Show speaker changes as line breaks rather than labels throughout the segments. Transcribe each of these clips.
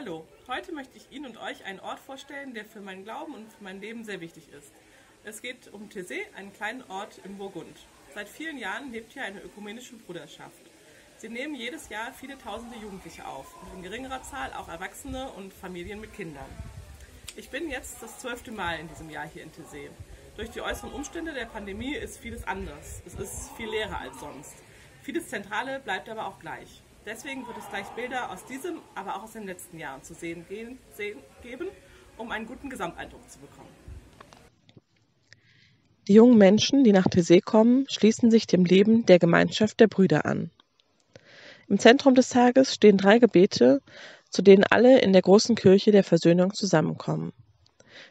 Hallo, heute möchte ich Ihnen und euch einen Ort vorstellen, der für meinen Glauben und für mein Leben sehr wichtig ist. Es geht um Thésée, einen kleinen Ort im Burgund. Seit vielen Jahren lebt hier eine ökumenische Bruderschaft. Sie nehmen jedes Jahr viele tausende Jugendliche auf und in geringerer Zahl auch Erwachsene und Familien mit Kindern. Ich bin jetzt das zwölfte Mal in diesem Jahr hier in Thésée. Durch die äußeren Umstände der Pandemie ist vieles anders. Es ist viel leerer als sonst. Vieles Zentrale bleibt aber auch gleich. Deswegen wird es gleich Bilder aus diesem, aber auch aus den letzten Jahren zu sehen, gehen, sehen geben, um einen guten Gesamteindruck zu bekommen.
Die jungen Menschen, die nach Thésée kommen, schließen sich dem Leben der Gemeinschaft der Brüder an. Im Zentrum des Tages stehen drei Gebete, zu denen alle in der großen Kirche der Versöhnung zusammenkommen.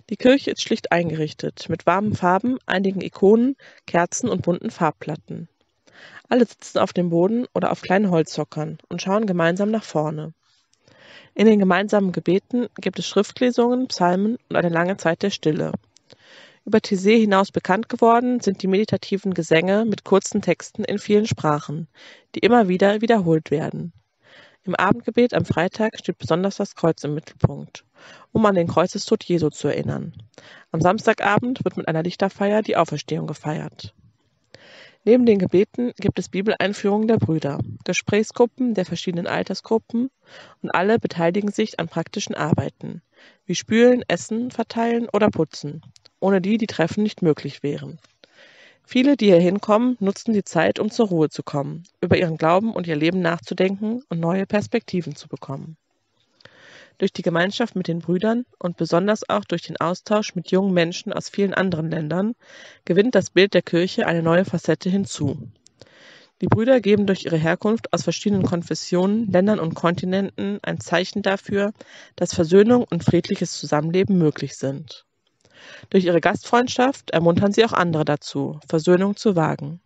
Die Kirche ist schlicht eingerichtet, mit warmen Farben, einigen Ikonen, Kerzen und bunten Farbplatten. Alle sitzen auf dem Boden oder auf kleinen Holzhockern und schauen gemeinsam nach vorne. In den gemeinsamen Gebeten gibt es Schriftlesungen, Psalmen und eine lange Zeit der Stille. Über Thésée hinaus bekannt geworden sind die meditativen Gesänge mit kurzen Texten in vielen Sprachen, die immer wieder wiederholt werden. Im Abendgebet am Freitag steht besonders das Kreuz im Mittelpunkt, um an den Kreuzestod Jesu zu erinnern. Am Samstagabend wird mit einer Lichterfeier die Auferstehung gefeiert. Neben den Gebeten gibt es Bibeleinführungen der Brüder, Gesprächsgruppen der verschiedenen Altersgruppen und alle beteiligen sich an praktischen Arbeiten, wie Spülen, Essen, Verteilen oder Putzen, ohne die die Treffen nicht möglich wären. Viele, die hier hinkommen, nutzen die Zeit, um zur Ruhe zu kommen, über ihren Glauben und ihr Leben nachzudenken und neue Perspektiven zu bekommen. Durch die Gemeinschaft mit den Brüdern und besonders auch durch den Austausch mit jungen Menschen aus vielen anderen Ländern gewinnt das Bild der Kirche eine neue Facette hinzu. Die Brüder geben durch ihre Herkunft aus verschiedenen Konfessionen, Ländern und Kontinenten ein Zeichen dafür, dass Versöhnung und friedliches Zusammenleben möglich sind. Durch ihre Gastfreundschaft ermuntern sie auch andere dazu, Versöhnung zu wagen.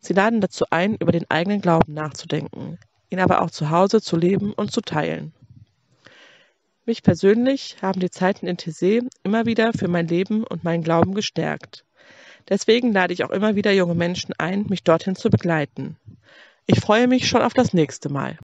Sie laden dazu ein, über den eigenen Glauben nachzudenken, ihn aber auch zu Hause zu leben und zu teilen. Mich persönlich haben die Zeiten in Thésée immer wieder für mein Leben und meinen Glauben gestärkt. Deswegen lade ich auch immer wieder junge Menschen ein, mich dorthin zu begleiten. Ich freue mich schon auf das nächste Mal.